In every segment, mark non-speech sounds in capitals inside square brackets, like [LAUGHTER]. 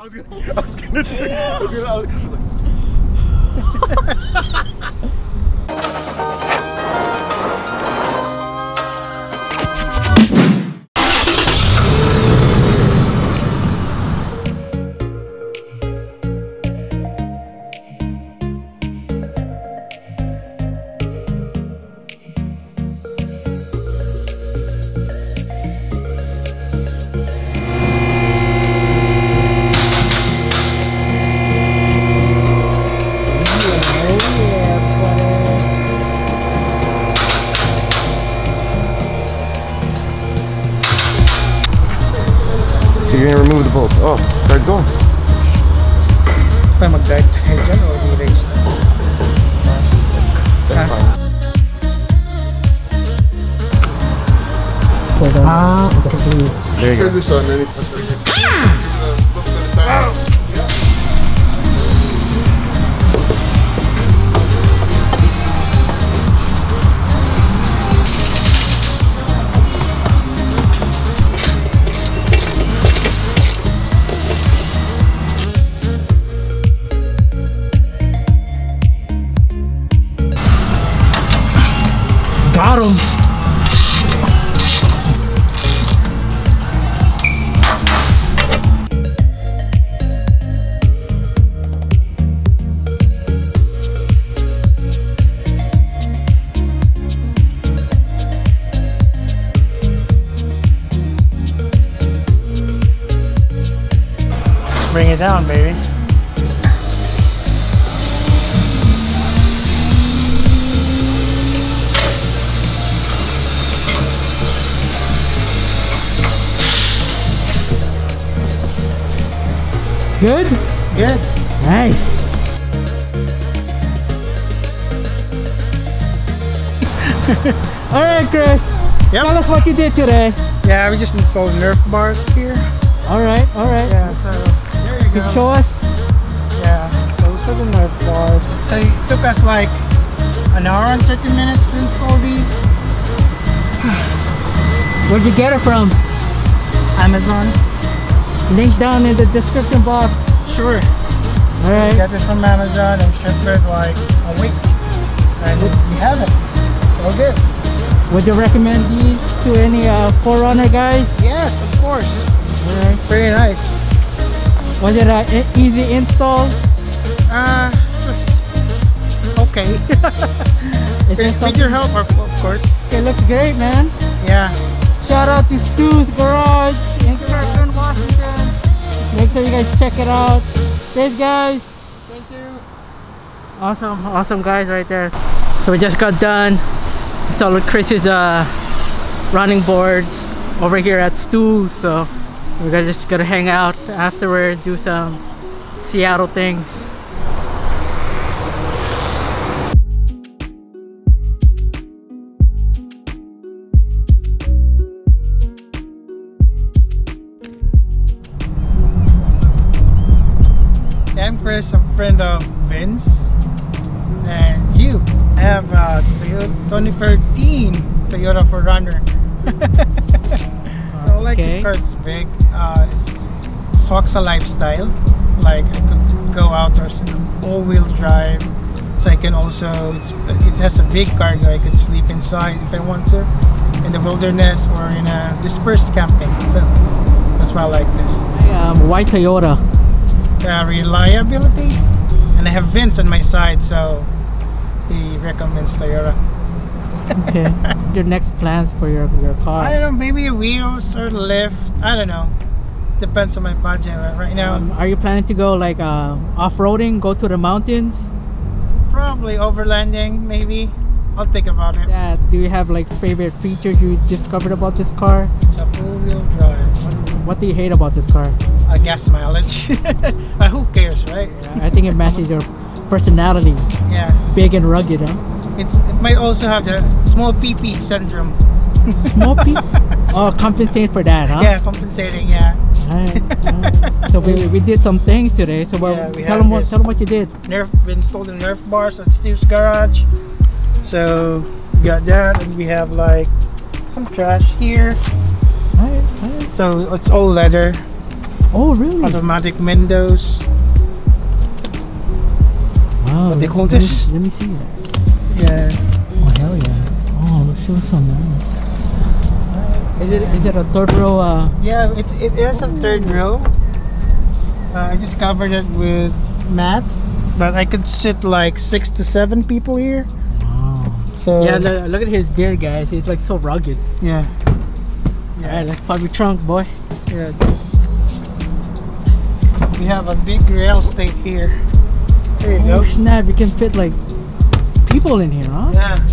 I was gonna, I was gonna do it. I was gonna, I was, I was like, [LAUGHS] [LAUGHS] So you're gonna remove the bolt. Oh, start going. Pa mag-guide tayo dyan o i-race na? That's Ah. fine. Ah, okay. There you Turn go. this on, then it puts it in. Look to the side. Down, baby. Good? Good. Nice. [LAUGHS] Alright, Chris. Yep. Tell us what you did today. Yeah, we just installed Nerf bars here. Alright, alright. Yeah, so there you You go. show us. Yeah, those are the Nerf bars. So it took us like an hour and 30 minutes to install these. [SIGHS] Where'd you get it from? Amazon. Link down in the description box. Sure. Alright. Got this from Amazon and shipped it like a week. And we have it. All good. Would you recommend these to any uh, 4Runner guys? Yes, of course. Alright. Pretty nice. Was it an easy install? Uh, okay. [LAUGHS] With something- your help, of of course. It looks great, man. Yeah. Shout out to Stew's Garage in Kirkland, Washington. Make sure you guys check it out. Thanks, guys. Thank you. Awesome, awesome guys right there. So we just got done installing Chris's uh, running boards over here at Stew's. So we're gonna just gonna hang out afterward, do some Seattle things. I'm Chris, I'm a friend of Vince and you. I have a Toyota 2013 Toyota 4Runner. [LAUGHS] I like Okay. this car, it's big. Uh, it's Soxa lifestyle. Like I could go outdoors in all-wheel drive. So I can also, it's it has a big cargo. I could sleep inside if I want to, in the wilderness or in a dispersed camping. So that's why I like this. Um, white Toyota. uh, reliability and I have Vince on my side so he recommends Toyota Okay. your next plans for your your car? I don't know maybe wheels or lift I don't know depends on my budget right, now Um, are you planning to go like uh, off-roading? Go to the mountains? probably overlanding maybe I'll think about it Yeah. Do you have like favorite features you discovered about this car? it's a four-wheel drive What do you hate about this car? uh, gas mileage but [LAUGHS] who cares right I think it matches your personality. yeah Big and rugged, huh? It's it might also have the small PP syndrome [LAUGHS] Small piece? Oh, compensate for that, huh? yeah compensating yeah Alright, alright. So we, [LAUGHS] we did some things today. So well, Yeah, we tell them what tell them what you did. Nerf we installed the Nerf bars at Steve's garage. So we got that and we have like some trash here. Alright, alright. So it's all leather. Oh, really? automatic windows. Wow. what they call let me- this? Let me see that. Yeah. Oh, hell yeah. Oh, this feels so nice. Is it is it a third row? Uh, Yeah, it, it has a third row. Uh, I just covered it with mats, but I could sit like six to seven people here. wow. So Yeah, look, look at his beard, guys. It's like so rugged. yeah, Alright, let's pop your trunk, boy. yeah. We have a big rail state here. There you Oh go. snap! You can fit like people in here, huh? Yeah.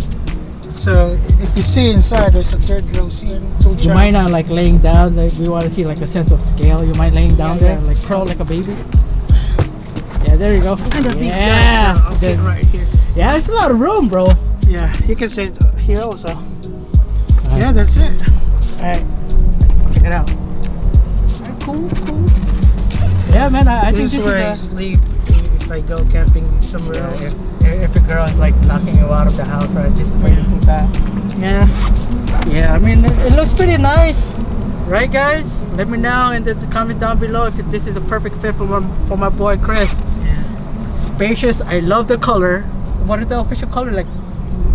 So if you see inside, there's a third row seat. You might not like laying down. Like we want to see like a sense of scale. You might laying down Yeah, there, yeah. like curl like a baby. Yeah, there you go. And a big yeah, guy, so There- right here. yeah, it's a lot of room, bro. Yeah, you can sit here also. Uh-huh. Yeah, that's it. All right, check it out. Alright, cool, cool. Yeah, man. I, I think this is where I sleep I go camping somewhere Uh, else. if, if a girl is like knocking you out of the house, right? This is where you sleep at. Yeah. Yeah, I mean, it, it looks pretty nice, right, guys? Let me know in the comments down below if this is a perfect fit for my, for my boy Chris. Yeah. Spacious. I love the color. What is the official color? Like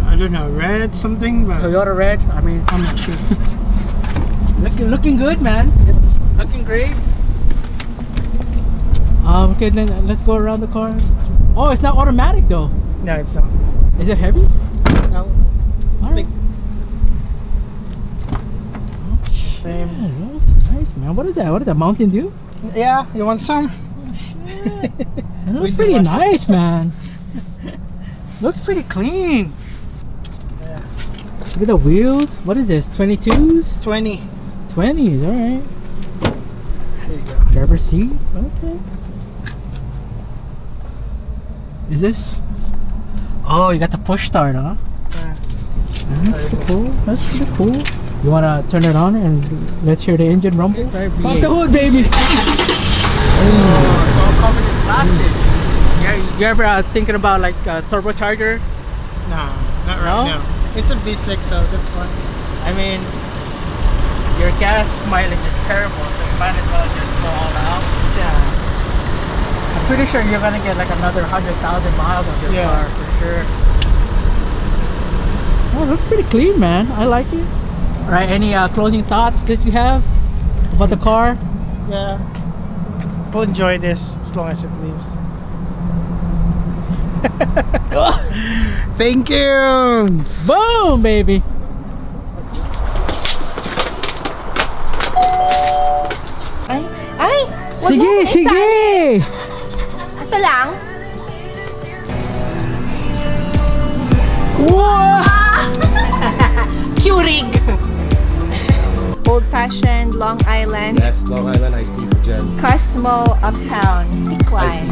I don't know, red something, but Toyota red. I mean, I'm not sure. [LAUGHS] looking looking good, man. Looking great. Um, okay, then let's go around the car. Oh, it's not automatic though. no, it's not. Is it heavy? No. All right. Yeah, Same. it looks nice, man. What is that? What is that? Mountain Dew? Yeah, you want some? It [LAUGHS] looks pretty nice, man. [LAUGHS] looks pretty clean. Yeah. Look at the wheels. What is this? 22s? 20. 20s, alright. There you go. Driver's seat? Okay. Is this? Oh, you got the push start, huh? Yeah. That's pretty cool. That's pretty cool. You wanna turn it on and let's hear the engine rumble? Pop the hood, baby! [LAUGHS] Oh, it's all covered in plastic. You, you ever uh, thinking about like a turbocharger? No, not right No? now. It's a V6, so that's fine. I mean, your gas mileage is terrible, so you might as well just go all out. Yeah. I'm pretty sure you're gonna get like another hundred thousand miles on this Yeah. car for sure. Oh, looks pretty clean, man. I like it. All right, any uh, closing thoughts that you have about the car? Yeah. We'll enjoy this as long as it leaves. [LAUGHS] Thank you. Boom, baby. Ay, ay! Wag Sige, mo, isa. sige. Ito lang. Wow! [LAUGHS] Keurig. Old fashioned, Long Island, Yes, Long Island iced tea for Jen. Cosmo, Uptown, Decline.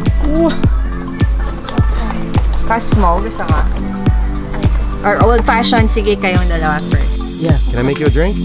Cosmo, gusto ka? Or old fashioned, sige kayong dalawa first. Yeah. Can I make you a drink?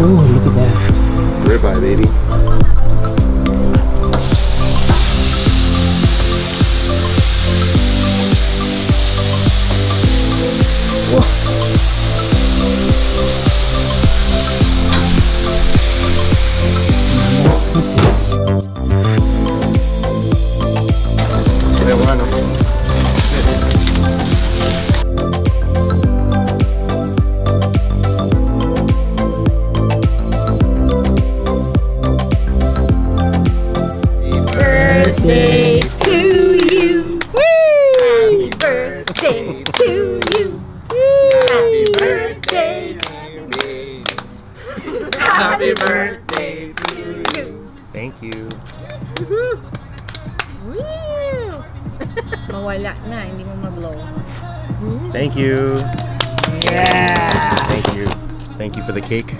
Ooh, look at that. Ribeye, baby. Birthday. Happy birthday to you. Thank you. Woo! Mawala na, hindi mo mag-blow. Thank you. Yeah. Thank you. Thank you for the cake.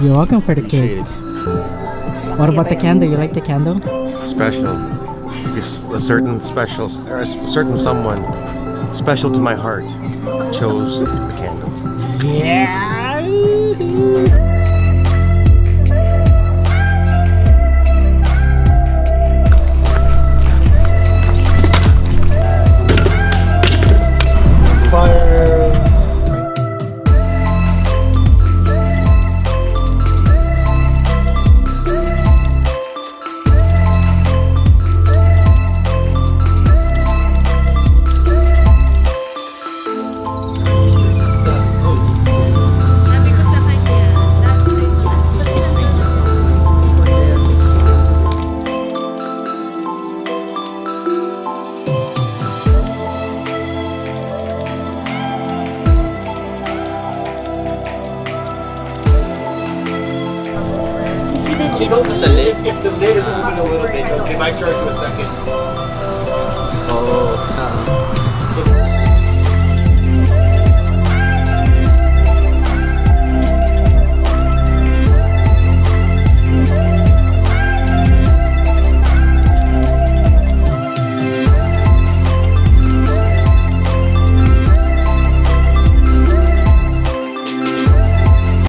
You're welcome for the Appreciate cake. it. What about the candle? You like the candle? Special. Because a certain special, or a certain someone special to my heart chose the candle. Yeah. If the lid is moving a little bit, they might charge you a second.